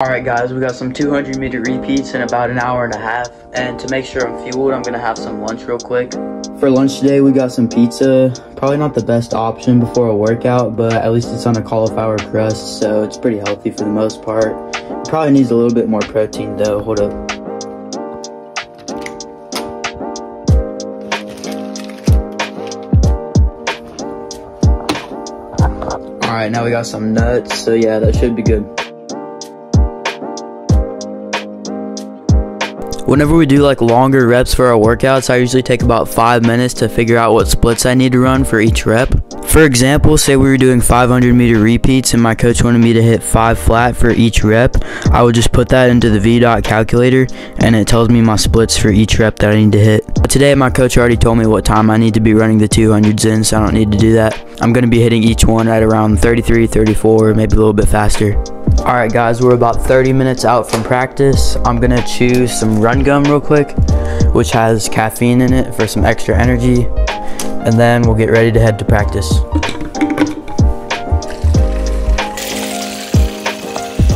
Alright guys, we got some 200 meter repeats in about an hour and a half. And to make sure I'm fueled, I'm gonna have some lunch real quick. For lunch today, we got some pizza. Probably not the best option before a workout, but at least it's on a cauliflower crust, so it's pretty healthy for the most part. Probably needs a little bit more protein though. Hold up. Alright, now we got some nuts, so yeah, that should be good. Whenever we do like longer reps for our workouts, I usually take about 5 minutes to figure out what splits I need to run for each rep. For example, say we were doing 500 meter repeats and my coach wanted me to hit 5 flat for each rep, I would just put that into the VDOT calculator and it tells me my splits for each rep that I need to hit. But today my coach already told me what time I need to be running the 200s in so I don't need to do that. I'm going to be hitting each one at around 33, 34, maybe a little bit faster. Alright guys, we're about 30 minutes out from practice. I'm gonna choose some run gum real quick, which has caffeine in it for some extra energy. And then we'll get ready to head to practice.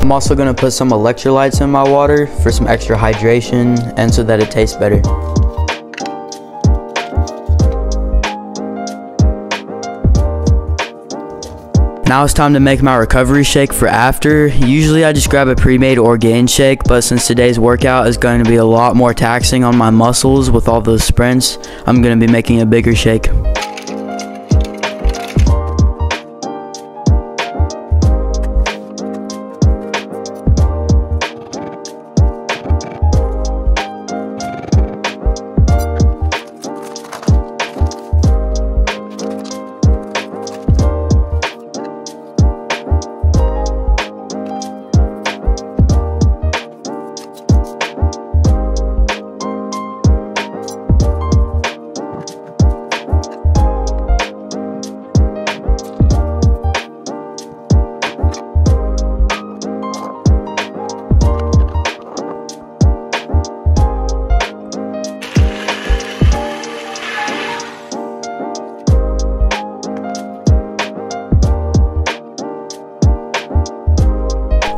I'm also gonna put some electrolytes in my water for some extra hydration and so that it tastes better. Now it's time to make my recovery shake for after. Usually I just grab a pre-made Orgain shake, but since today's workout is going to be a lot more taxing on my muscles with all those sprints, I'm going to be making a bigger shake.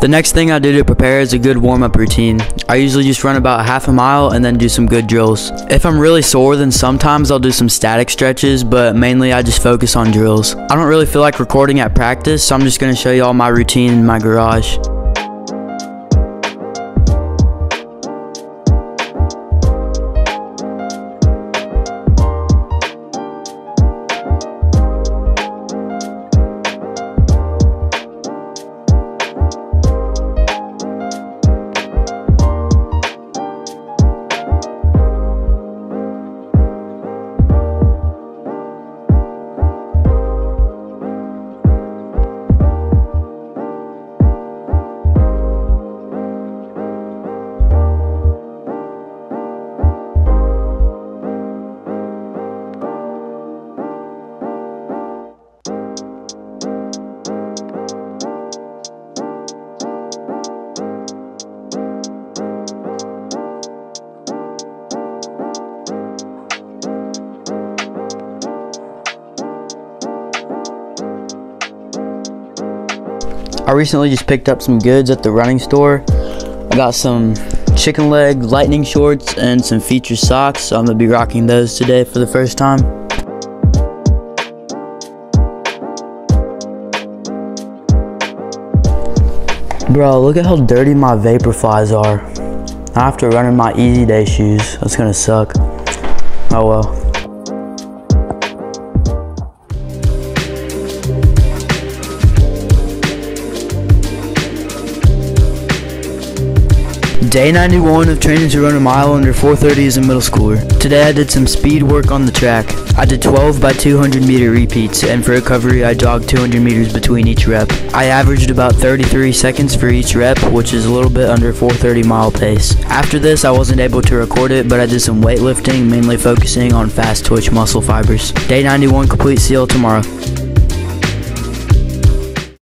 The next thing I do to prepare is a good warm-up routine. I usually just run about half a mile and then do some good drills. If I'm really sore, then sometimes I'll do some static stretches, but mainly I just focus on drills. I don't really feel like recording at practice, so I'm just going to show you all my routine in my garage. I recently just picked up some goods at the running store. I got some chicken leg lightning shorts and some Feetures socks, so I'm gonna be rocking those today for the first time. Bro, look at how dirty my Vaporflies are. I have to run in my Easy Day shoes. That's gonna suck. Oh well. Day 91 of training to run a mile under 430 as a middle schooler. Today I did some speed work on the track. I did 12 by 200 meter repeats and for recovery I jogged 200 meters between each rep. I averaged about 33 seconds for each rep which is a little bit under 430 mile pace. After this I wasn't able to record it but I did some weightlifting mainly focusing on fast twitch muscle fibers. Day 91 complete seal tomorrow.